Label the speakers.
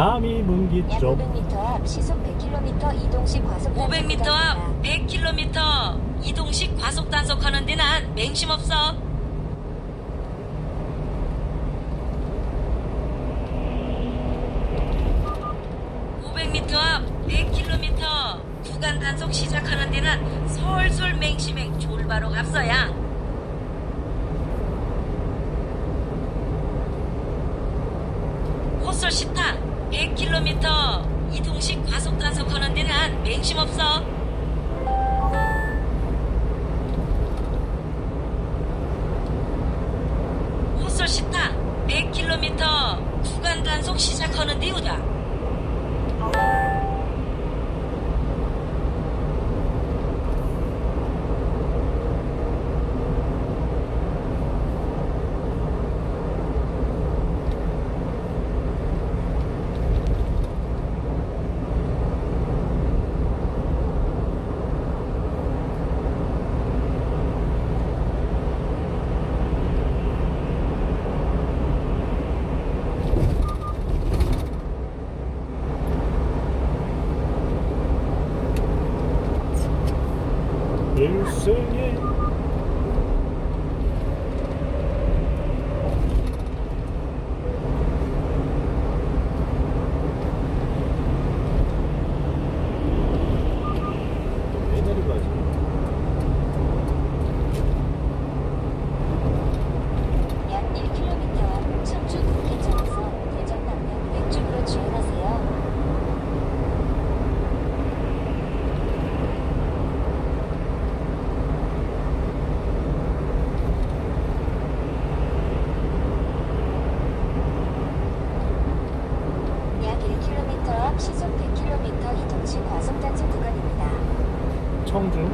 Speaker 1: 남이 문기 약쪽
Speaker 2: 500m 앞 시속 100km 이동식 과속 단속
Speaker 3: 500m 앞
Speaker 2: 구간입니다.
Speaker 3: 100km 이동식 과속 단속하는 데는 맹심 없어. (500m) 앞 100km 구간 단속 시작하는 데는 솔솔 맹심행 졸바로 앞서야 호솔 시타 100km 이동식 과속 단속하는 데는 맹심 없어. 호솔 시타 100km 구간 단속 시작하는 데우다.
Speaker 2: you singing?
Speaker 1: 청주